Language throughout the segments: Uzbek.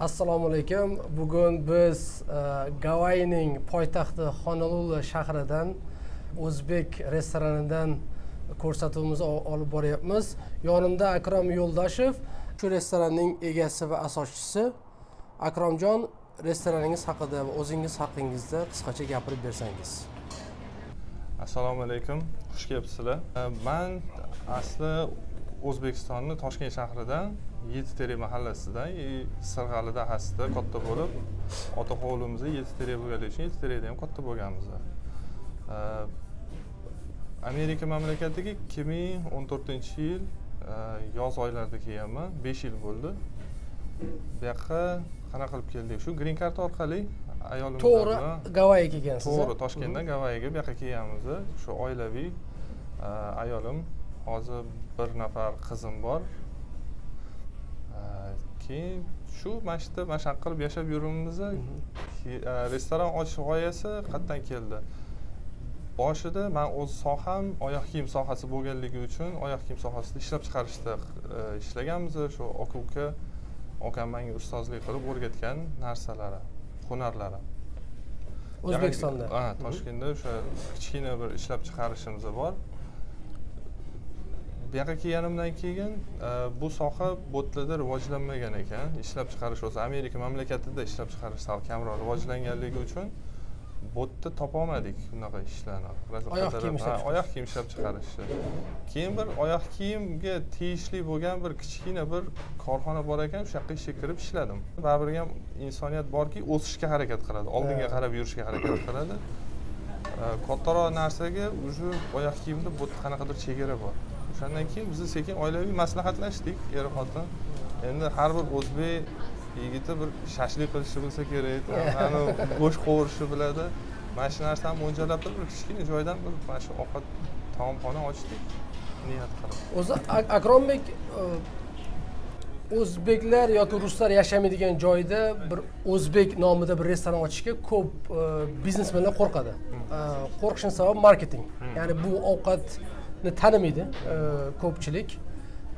assalomu alaykum. Bugun biz e, gavayining poytaxti honolulu shahridan o'zbek restoranidan ko'rsatuvimizni olib boryapmiz. Yonimda akrom yo'ldashev shu restoranning egasi va asoschisi. Akromjon restoraningiz haqida va o'zingiz haqingizda qisqacha gapirib bersangiz. Assalomu alaykum. Xush kelibsizlar. E, man asli o'zbekistonni toshkent shahridan yettiteri mahallasidan sirg'ali dahasida katta bo'lib ota hovlimizda yettiteri bo'lganligi uchun yettiterada ham katta bo'lganmiz amerika mamlakatiga ikki ming o'n to'rtinchi yil yoz oylarida kelganman besh yil bo'ldi. Bu yoqqa qanaqa qilib keldik? Shu green card orqali ayolimiz to'g'ri gavayiga kelgansiz to'g'ri toshkentdan gavayiga bu yoqqa kelganmiz shu oilaviy ayolim hozir bir nafar qizim bor keyin shu mana shu yerda mana shunaqa qilib yashab yuribmiz restoran ochish g'oyasi qayerdan keldi? Boshida man o'z soham oyoq kiyim sohasi bo'lganligi uchun oyoq kiyim sohasida ishlab chiqarishda ishlaganmiz shu aka uka okam manga ustozlik qilib o'rgatgan narsalari hunarlari. O'zbekistonda. Ha toshkentda o'sha kichkina bir ishlab chiqarishimiz bor bu yoqqa kelganimdan keyin bu soha bu yerda rivojlanmagan ekan. Ishlab chiqarish o'zi amerika mamlakatida ishlab chiqarish sal kamroq rivojlanganligi uchun bu yerda topolmadik bunaqa ishlarni. Oyoq kiyim oyoq kiyim ishlab chiqarishni. Keyin bir oyoq kiyimga tegishli bo'lgan bir kichkina bir korxona bor ekan o'sha yoqqa ishga kirib ishladim. Baribir ham insoniyat borki o'sishga harakat qiladi oldinga qarab yurishga harakat qiladi. Kattaroq narsaga уже oyoq kiyimda bu yerda qanaqadir chegara bor o'shandan keyin biz sekin oilaviy maslahatlashdik er xotin. Endi har bir o'zbek yigiti bir shashlik qilishni bilsa kerak. Anavi go'sht qovurishni biladi. Mana shu narsani mo'ljallab turib bir kichkina joydan bir mana shu ovqat taomxona ochdik. Niyat qilib. O'zi akrombek o'zbeklar yoki ruslar yashamaydigan joyda bir o'zbek nomida bir restoran ochishga ko'p biznesmenlar qo'rqadi. Qo'rqishini sababi marketing. Ya'ni bu ovqatni tanimaydi ko'pchilik.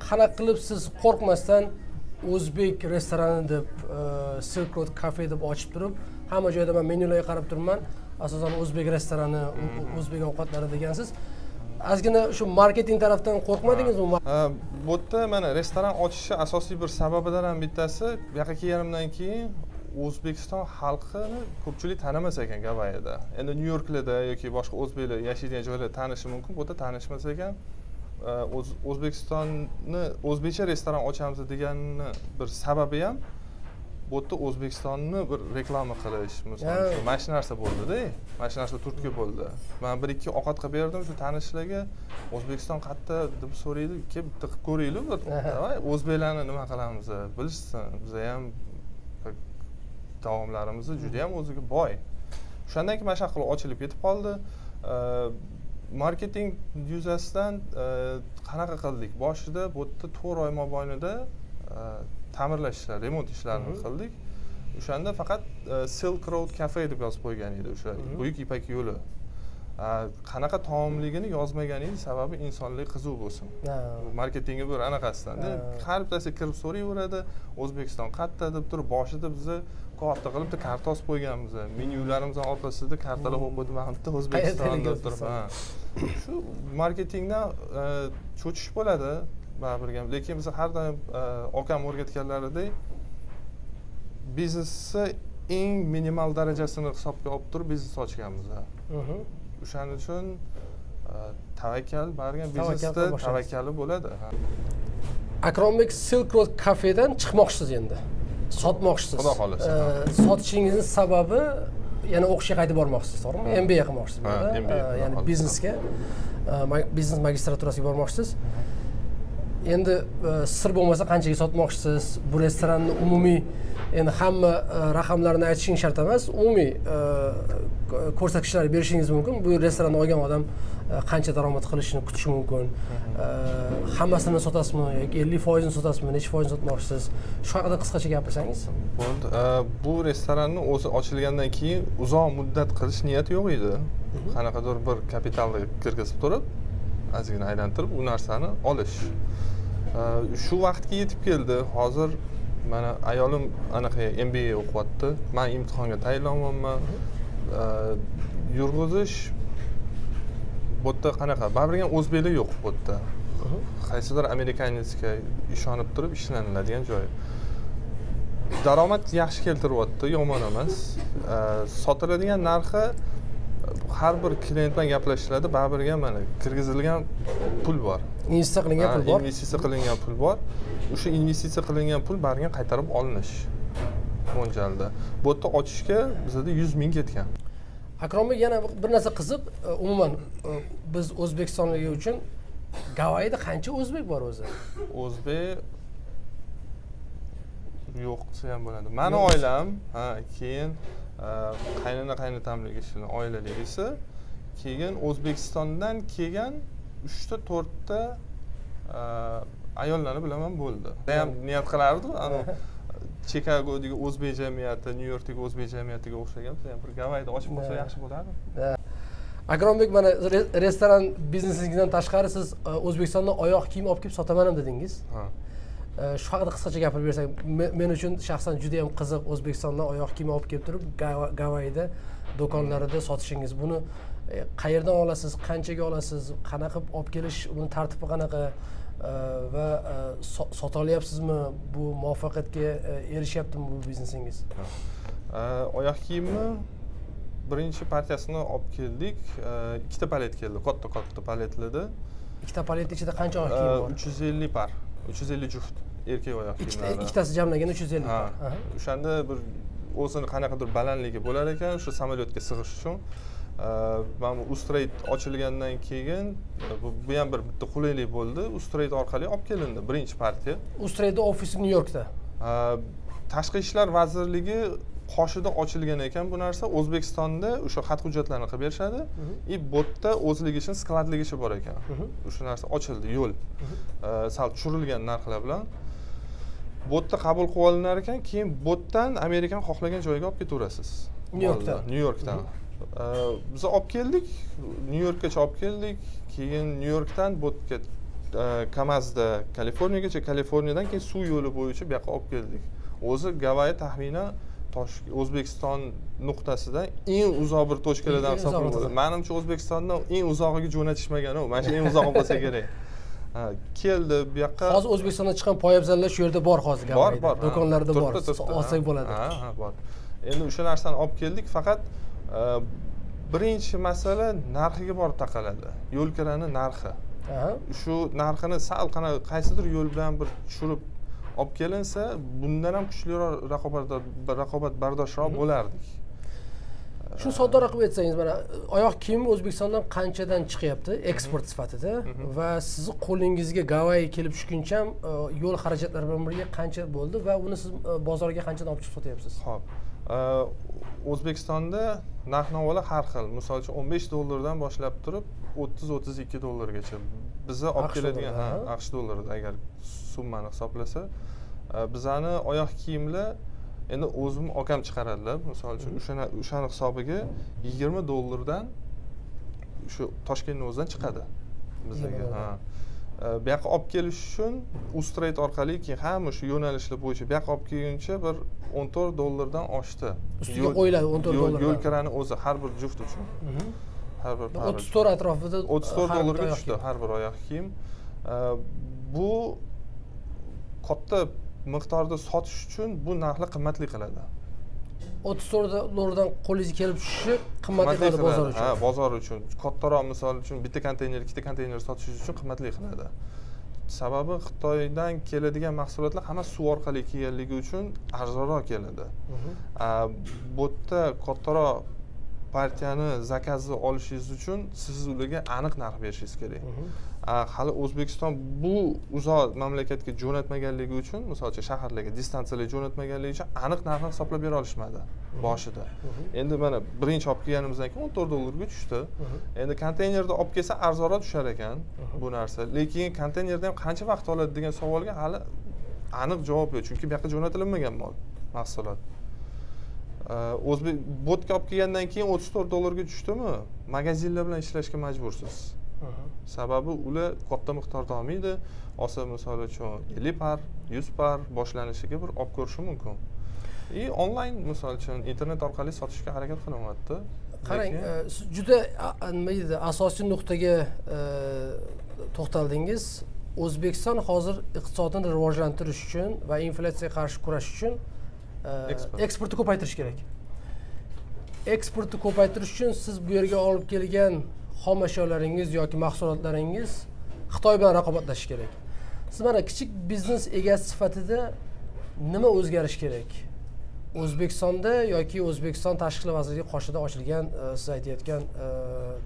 Qanaqa qilib siz qo'rqmasdan o'zbek restorani deb silk road cafe deb ochib turib hamma joyda man menyularga qarab turibman asosan o'zbek restorani o'zbek ovqatlari degansiz. Ozgina shu marketing tarafdan qo'rqmadingizmi bu yerda mana restoran ochishni asosiy bir sababidan ham bittasi bu yoqqa kelganimdan keyin o'zbekiston xalqini ko'pchilik tanimas ekan gavayida. Endi nyu yorklarda yoki boshqa o'zbeklar yashaydigan joylarda tanishi mumkin bu yerda tanishmas ekan. O'zbekistonni o'zbekcha restoran ochamiz deganni bir sababi ham bu yerda o'zbekistonni bir reklama qilish. Misol mana shu narsa bo'ldida mana shu narsa turtki bo'ldi. Man bir ikki ovqat qilib berdim shu tanishlarga. O'zbekiston qayerda deb so'raydi kelib bitta qilib ko'ringlar bir давай o'zbeklarni nima qilamiz bilishsin biza ham taomlarimiz judayam o'ziga boy. O'shandan keyin mana shunaqa qilib ochilib ketib qoldi. Marketing yuzasidan qanaqa qildik? Boshida bu yerda to'rt oy mobaynida ta'mirlash ishlari remont ishlarini qildik. O'shanda faqat silk road cafe deb yozib qo'ygan edi o'sha buyuk ipak yo'li. Qanaqa taomligini yozmagan edi sababi insonlar qiziq bo'lsin marketingi bir anaqasidan har bittasiga kirib so'rayveradi o'zbekiston qayerda deb turib boshida biza katta qilib bitta karta yozib qo'yganmiz. Menyularimizni orqasida kartalar qo'yib qo'ydim bitta o'zbekiston deb turib shu marketingdan cho'chish bo'ladi baribir ham. Lekin biz har doim okam o'rgatganlaridek biznesni eng minimal darajasini hisobga olib turib biznes ochganmiz o'shaning uchun tavakkal baribir biznesda tavakkali bo'ladi akrombek silk road kafedan chiqmoqchisiz endi sotmoqchisiz. Xudo xohlasa sotishingizni sababi yana o'qishga qaytib bormoqchisiz to'g'rimi? Mba qilmoqchisiz ya'ni biznesga biznes magistraturasiga bormoqchisiz. Endi sir bo'lmasa qanchaga sotmoqchisiz? Bu restoranni umumiy endi hamma raqamlarni aytishing shart emas. Umumiy ko'rsatkichlar berishingiz mumkin. Bu restoranni olgan odam qancha daromad qilishini kutishi mumkin. Hammasini sotasizmi yoki ellik foizini sotasizmi necha foizini sotmoqchisiz? Shu haqida qisqacha gapirsangiz bo'ldi. Bu restoranni o'zi ochilgandan keyin uzoq muddat qilish niyati yo'q edi. Qanaqadir bir kapitalni kirgizib turib ozgina aylantirib u narsani olish. Shu vaqtga yetib keldi. Hozir mana ayolim anaqa mba o'qiyapti. Man imtihonga tayyorlanyapman yurg'izish bu yerda qanaqa? Baribir ham o'zbeklar yo'q bu yerda qaysidir amerikanецga ishonib turib ishlaniladigan joy. Daromad yaxshi keltiryapti yomon emas. Sotiladigan narxi har bir klient bilan gaplashiladi baribir ham mana kirgizilgan pul bor. Investitsiya qilingan pul bor. investitsiya qilingan pul bor. O'sha investitsiya qilingan pul baribir qaytarib olinish mo'ljalda bu yerda ochishga bizada yuz ming ketgan akrombek yana bir narsa qiziq e, umuman e, biz o'zbekistonliklar uchun gavayida qancha o'zbek bor o'zi? O'zbek yo'q desa ham bo'ladi. Mani oilam ha keyin e, qaynona qaynotamligini oilaligisi keyin o'zbekistondan kelgan uchta to'rtta ayollarni bilaman bo'ldi. Ham niyat qilardi chikagodagi o'zbek jamiyati nyu yorkdagi o'zbek jamiyatiga o'xshagan. Biz ham bir gavayda ochib qo'ysa yaxshi bo'lardi. Akrombek mana restoran biznesingizdan tashqari siz e, o'zbekistondan oyoq kiyim olib kelib sotaman ham dedingiz e, shu haqida qisqacha gapirib bersak men uchun shaxsan juda yam qiziq o'zbekistondan oyoq kiyim olib kelib turib gavayida do'konlarida sotishingiz. Buni e, qayerdan olasiz qanchaga olasiz qanaqa qilib olib kelish uni tartibi qanaqa va sotolyapsizmi bu muvaffaqiyatga erishyaptimi bu biznesingiz oyoq kiyimni birinchi partiyasini olib keldik. Ikkita palet keldi katta katta paletlarda. Ikkita paletni ichida qancha oyoq kiyim bor? uch yuz ellik par uch yuz ellik juft erkak oyoq kiyimlari. Ikkitasi jamlaganda uch yuz ellik par. O'shanda bir o'zini qanaqadir balandligi bo'lar ekan o'sha samolyotga sig'ish uchun mana bu ustrayt ochilgandan keyin bu ham bir bitta qulaylik bo'ldi ustrayt orqali olib kelindi birinchi partiya ustraytni ofisi nyu yorkda tashqi ishlar vazirligi qoshida ochilgan ekan bu narsa o'zbekistonda o'sha xat hujjatlarni qilib berishadi и bu yerda o'zligichni skladligichi bor ekan o'sha narsa ochildi yo'l sal tushirilgan narxlar bilan bu yerda qabul qilib olinar ekan keyin bu yerdan amerikani xohlagan joyiga olib ketaverasiz nyu yorkdan nyu yorkdan biz olib keldik nyu yorkgacha olib keldik. Keyin nyu yorkdan bu yerga kamazda kaliforniyagacha kaliforniyadan keyin suv yo'li bo'yicha bu yoqqa olib keldik. O'zi gavayi taxminan o'zbekiston nuqtasidan eng uzoq bir tochkalardan hisoblanadi. manimcha o'zbekistondan eng uzog'iga jo'natishmagan u. Mana shu eng uzog'i bo'lsa kerak. Keldi bu yoqqa. Hozir o'zbekistondan chiqqan poyabzallar shu yerda bor hozir bor bor. Do'konlarda bor. olsak bo'ladi ha ha bor. Endi o'sha narsani olib keldik faqat birinchi masala narxiga borib taqaladi. Yo'lkirani narxi. Shu narxini sal qanaqa qaysidir yo'l bilan bir tushirib olib kelinsa bundan ham kuchliroq raqobatbardoshroq mhm. bo'lardik. Shuni soddaroq qilib aytsangiz mana oyoq kiyim o'zbekistondan qanchadan chiqyapti eksport sifatida mhm. va sizni qo'lingizga gavayi kelib tushguncha ham e, yo'l xarajatlari bilan birga qancha bo'ldi va uni siz e, bozorga qanchadan olib chiqib sotyapsiz? Ho'p o'zbekistonda narx navolar har xil. Misol uchun o'n besh dollardan boshlab turib o'ttiz o'ttiz ikki dollargacha biza olib keladigan ha aqsh dollarida agar summani hisoblasa. Bizani oyoq kiyimlar endi o'zim akam chiqaradilar. Misol uchun o'shani o'shani hisobiga yigirma dollardan shu toshkentni o'zidan chiqadi bizaga ha bu yoqqa olib kelish uchun ustrayt orqali keyin hamma shu yo'nalishlar bo'yicha bu yoqqa olib kelguncha bir o'n to'rt dollardan oshdi. Ustiga qo'yiladi o'n to'rt dollar yo'l kirani o'zi har bir juft uchun. Mhm. har bir o'ttiz to'rt atrofida o'ttiz to'rt dollarga tushdi har bir oyoq kiyim. Bu katta miqdorda sotish uchun bu narxlar qimmatli qiladi o'ttiz to'rt dollardan qo'lingizga kelib tushishi qimmatli qiladi bozor uchun. Ha bozor uchun kattaroq misol uchun bitta konteyner ikkita konteyner sotishingiz uchun qimmatli qiladi. Sababi xitoydan keladigan mahsulotlar hammasi suv orqali kelganligi uchun arzonroq keladi. Bu yerda kattaroq partiyani zakazini olishingiz uchun siz ularga aniq narx berishingiz kerak. Hali o'zbekiston bu uzoq mamlakatga jo'natmaganligi uchun misol uchun shaharlarga distansiyalarga jo'natmaganligi uchun aniq narxni hisoblab bera olishmadi boshida. Endi mana birinchi olib kelganimizdan keyin o'n to'rt dollarga tushdi. Endi konteynerda olib kelsa arzonroq tushar ekan bu narsa. Lekin konteynerda ham qancha vaqt oladi degan savolga hali aniq javob yo'q. Chunki bu yoqqa jo'natilinmagan mol mahsulot o'zbek botga olib kelgandan keyin o'ttiz to'rt dollarga tushdimi? Magazinlar bilan ishlashga majbursiz. Sababi ular katta miqdorda olmaydi. Olsa misol uchun ellik par yuz par boshlanishiga bir olib ko'rishi mumkin. И onlayn misol uchun internet orqali sotishga harakat qilyapti qarang e, siz juda nima deydi asosiy nuqtaga e, to'xtaldingiz. O'zbekiston hozir iqtisodini rivojlantirish uchun va inflyatsiyaga qarshi kurash uchun eksportni ko'paytirish kerak. Eksportni ko'paytirish uchun siz bu yerga olib kelgan xom ashyolaringiz yoki mahsulotlaringiz xitoy bilan raqobatlashishi kerak. Siz mana kichik biznes egasi sifatida nima o'zgarishi kerak? O'zbekistonda yoki o'zbekiston tashqi ishlar vazirligi qoshida ochilgan e, siz aytayotgan e,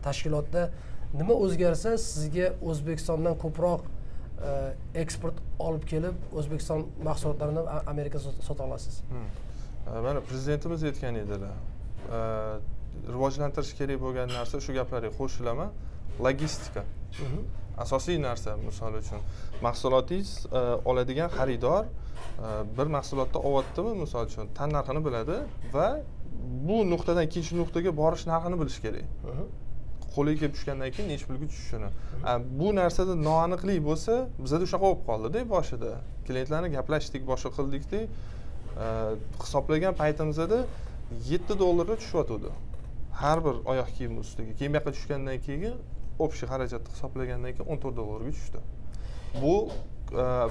tashkilotda nima o'zgarsa sizga o'zbekistondan ko'proq eksport olib kelib o'zbekiston mahsulotlarini amerikada sota olasiz. Hmm. mana prezidentimiz aytgan edilar. Rivojlantirish kerak bo'lgan narsa shu gaplarga qo'shilaman logistika. Mhm. asosiy narsa misol uchun mahsulotingiz oladigan xaridor bir mahsulotni olyaptimi misol uchun tan narxini biladi va bu nuqtadan ikkinchi nuqtaga borish narxini bilishi kerak qo'liga kelib tushgandan keyin nechi pulga tushishini bu narsada noaniqlik bo'lsa bizada shunaqa bo'lib qoldida boshida. Klientlarni gaplashdik boshqa qildikda hisoblagan paytimizda yetti dollarga tushyotgandi har bir oyoq kiyim ustiga. Keyin bu yoqqa tushgandan keyin общий xarajatni hisoblagandan keyin o'n to'rt dollarga tushdi. Bu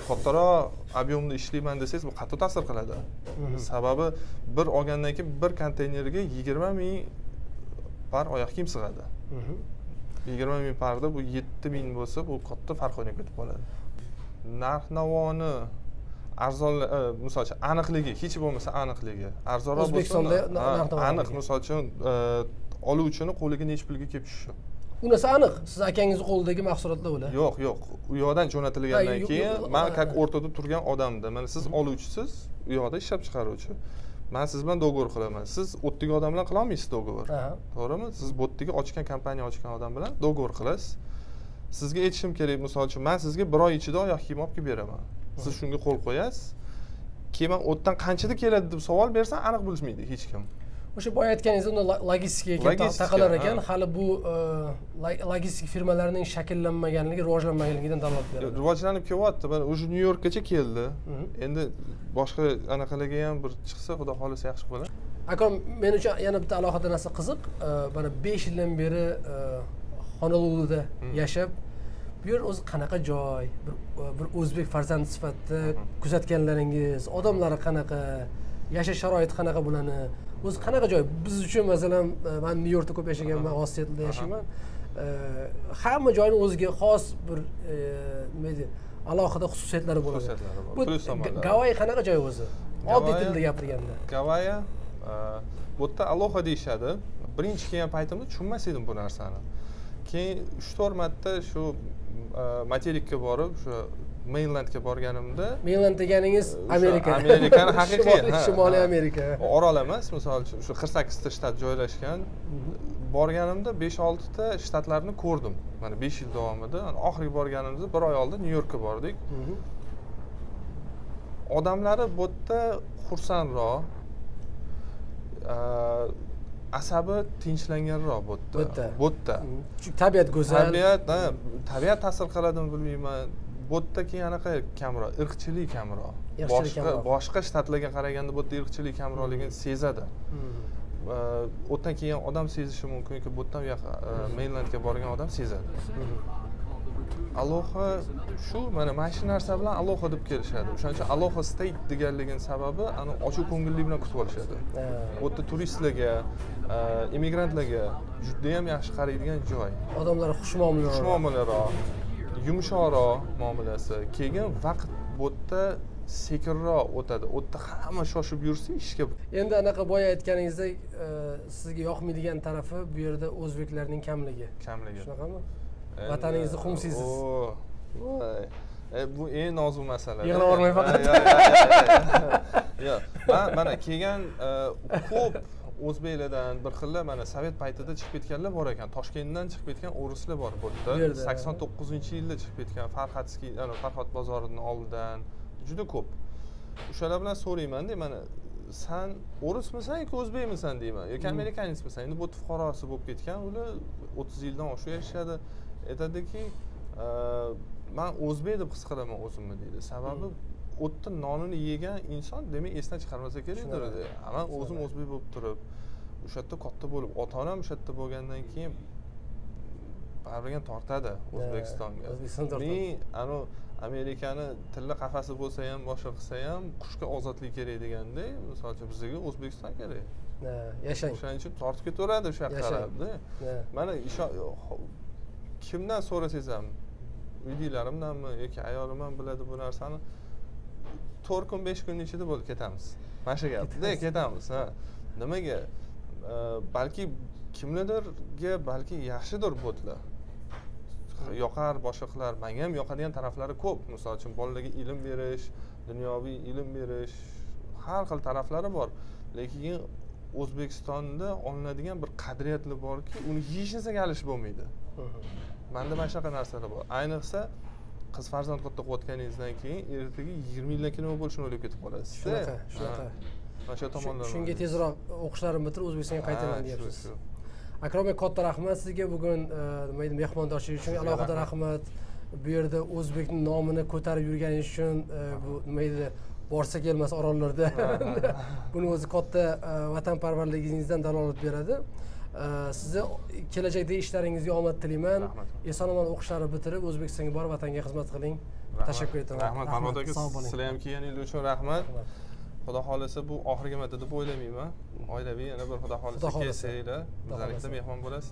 kattaroq объемda ishlayman desangiz bu qattiq ta'sir qiladi. Sababi bir olgandan keyin bir konteynerga yigirma ming par oyoq kiyim sig'adi yigirma ming parda bu yetti ming bo'lsa bu katta farq o'ynab ketib qoladi. Narx navoni arzon e, misol uchun aniqligi hech bo'lmasa aniqligi. Arzonroq o'zbekistonda aniq misol uchun e, oluvchini qo'liga nechi pulga kelib tushishi. Unisi aniq. Siz akangizni qo'lidagi mahsulotlar ular yo'q yo'q. U yoqdan jo'natilgandan keyin man как o'rtada turgan odamda mana siz oluvchisiz u yoqda ishlab chiqaruvchi man siz bilan договор qilaman siz u yerdagi odam bilan qilolmaysiz договор to'g'rimi? Siz bu yerdagi ochgan kompaniya ochgan odam bilan договор qilasiz. Sizga aytishim kerak misol uchun man sizga bir oy ichida oyoq kiyim olib kelib beraman. Siz shunga qo'l qo'yasiz. Keyin man u yerdan qanchada keladi deb savol bersam aniq bilishmaydi hech kim o'sha boya aytganingiz unda logistikaga taqalar ekan. Hali bu e, logistika firmalarining shakllanmaganligi rivojlanmaganligidan dalolat beradi. Rivojlanib kelyapti. Mana уже nyu yorkgacha keldi. Endi boshqa anaqalarga ham bir chiqsa xudo xohlasa yaxshi bo'ladi. Akam men uchun yana bitta alohida narsa qiziq. E, mana besh yildan beri e, honoluluda yashab bu yer o'zi qanaqa joy? Bir o'zbek farzandi sifatida kuzatganlaringiz odamlari qanaqa yashash sharoiti qanaqa bularni o'zi qanaqa joy? Biz uchun masalan e, man nyu yorkda ko'p yashaganman osetda yashayman e, hamma joyni o'ziga xos bir e, nima deydi alohida xususiyatlari bo'ladi. Bu gavayi qanaqa joy o'zi? Oddiy tilda gapirganda. Gavaya bu yerda aloha deyishadi. Birinchi kelgan paytimda tushunmas edim bu narsani. Keyin uch to'rt marta shu materikka borib o'sha mainlandga borganimda mainland deganingiz amerika. Amerikani haqiqiy shimoliy amerika. Orol emas misol uchun shu qirq sakkizta shtat joylashgan. Borganimda besh oltita shtatlarni ko'rdim. Mana besh yil davomida. Oxirgi borganimizda bir oy oldin nyu yorkka bordik. Odamlari bu yerda xursandroq. Asabi tinchlanganroq bu yerda. Bu yerda. Tabiat go'zal. Tabiat tabiat ta'sir qiladimi bilmayman bu yerda keyin anaqa kamroq irqchilik kamroq boshqa boshqa shtatlarga qaraganda bu yerda irqchilik kamroqligini sezadi. Hmm. u yerdan keyin odam sezishi mumkinki bu yerdan bu yoqqa e, mainlandga borgan odam sezadi. Hmm. aloha shu mana mana shu narsa bilan aloha deb kelishadi. O'shaning uchun aloha state deganligini sababi ani ochiq ko'ngillik bilan kutib olishadi. Bu yerda turistlarga e, immigrantlarga judayam yaxshi qaraydigan joy. Odamlar xushmuomalaroq xushmuomalaroq yumshoqroq muomalasi. Keyin vaqt bu yerda sekinroq o'tadi. U yerda hamma shoshib yursa ishga endi anaqa boya aytganingizdek e, sizga yoqmaydigan tarafi bu yerda o'zbeklarning kamligi. Kamligi. Shunaqami? Vataningizni qo'msaysiz e, bu eng nozik masala. Yig'lab yubormang faqat. yo'q man mana kelgan e, ko'p o'zbeklardan bir xilla mana sovet paytida chiqib ketganlar bor ekan. Toshkentdan chiqib ketgan o'rislar bor bu yerda. Sakson to'qqizinchi yilda chiqib ketgan farhadskiy farhod bozorini oldidan. Juda ko'p. O'shalar bilan so'raymanda mana san o'rismisan yoki o'zbekmisan deyman? Yoki amerikanецmisan endi bu fuqarosi bo'lib ketgan ular o'ttiz yildan oshiq yashashadi. Aytadiki man o'zbek deb his qilaman o'zimni deydi. Sababi u yerda nonini yegan inson demak esdan chiqarmasa kerakdir man o'zim o'zbek bo'lib turib o'sha yerda katta bo'lib ota onam o'sha yerda bo'lgandan keyin baribir ham tortadi o'zbekistonga. O'zbekiston men anavi amerikani tilla qafasi bo'lsa ham boshqa qilsa ham qushga ozodlik kerak degandek misol uchun bizga o'zbekiston kerak. Yashang. O'shaning uchun tortib ketaveradi o'sha yoqqa qarabda mana kimdan so'rasangiz ham uydagilarimdanmi yoki ayolim ham biladi bu narsani. To'rt kun besh kunni ichida bo'ldi ketamiz. Mana shu gapda. Ketamiz ha. Nimaga? Balki kimnidirga balki yaxshidir botlar. Yoqar boshqa qilar manga ham yoqadigan taraflari ko'p. Misol uchun bolalarga ilm berish dunyoviy ilm berish har xil taraflari bor. Lekin o'zbekistonda olinadigan bir qadriyatlar borki uni hech narsaga alish bo'lmaydi manda mana shunaqa narsalar bor. Ayniqsa qiz farzand katta qilayotganingizdan keyin ertaga yigirma yildan keyin nima bo'lishini o'ylab ketib qolasiz shunaqa shunaqa. Mana shu tomondan shunga tezroq o'qishlarimni bitirib o'zbekistonga qaytaman deyapsiz. akrom aka katta rahmat sizga bugun e, nima deydi mehmondorchilik uchun. Alohida rahmat. bu yerda o'zbekni nomini ko'tarib yurganingiz uchun e, bu nima deydi borsa kelmas orollarda buni o'zi katta e, vatanparvarligingizdan dalolat beradi sizni kelajakdagi ishlaringizga omad tilayman. Eson omon o'qishlarni bitirib o'zbekistonga borib vatanga xizmat qiling. Tashakkur etaman. Rahmat farhod aka sizlar ham kelganingiz uchun rahmat. Xudo xohlasa bu oxirgi marta deb o'ylamayman. Oilaviy yana bir xudo xohlasa kelsanglar bizlarnikida mehmon bo'lasiz